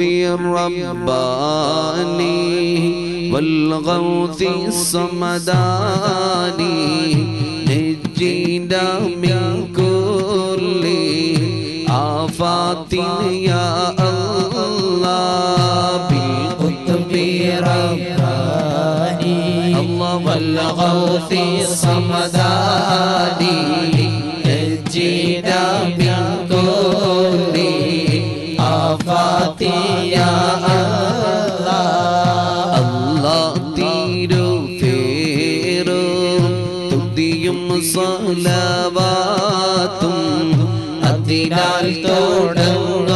الرباني والغوث الصمداني نجينا من كل آفات يا الله بالقطب رباني والغوث الصمداني. സ്വലവാത്തും അതിനാൽ തുടങ്ങുവാൻ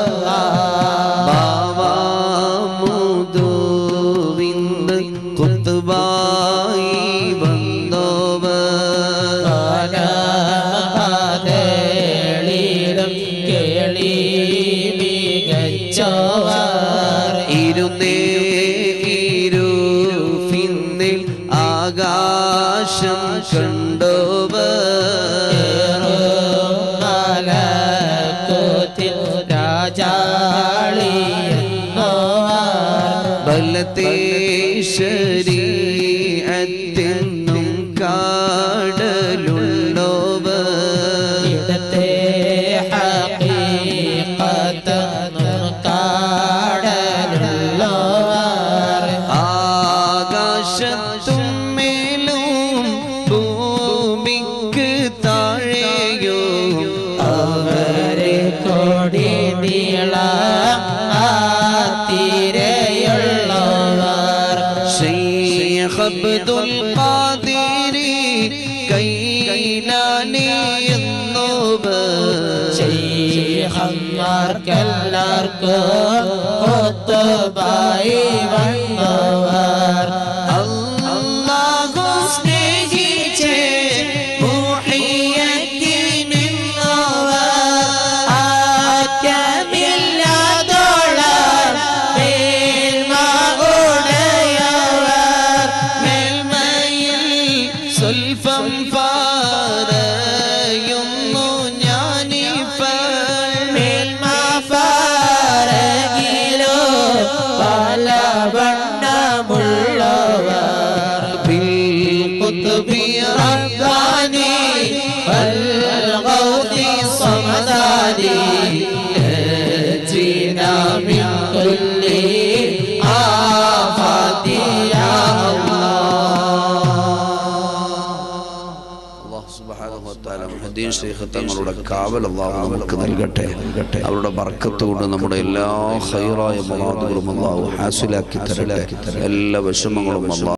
ആകാശം കണ്ടവർ മലക്കൂത്തിൽ രാജാളി എന്നോർ ബലത്തെ ശരീരത്തിനും കാടലുള്ളവർ ഭൂമിക്ക് താഴെയോ അവരെ കൊടി നീള തീരെയുള്ളവർ. ശ്രീഹബ്ദുൽ പാതിരി ഖാദിരി കൈലാനി എന്നോവർ ശൈഖന്മാർക്കെല്ലാവർക്കും ഒത്തുപായി വന്നവർ. صمداني نجينا من كل آفات يا അള്ളാഹു സുബ്ഹാനഹു വ തആല മുഹദ്ദീൻ ശൈഖ് തങ്ങളുടെ കാവൽ അള്ളാഹു നമുക്ക് നൽകട്ടെ അവരുടെ ബർക്കത്ത് കൊണ്ട് നമ്മുടെ എല്ലാ ഹൈറായ മുറാദുകളും അള്ളാഹു ഹാസിലാക്കി തരട്ടെ എല്ലാ വിഷമങ്ങളും അള്ളാഹു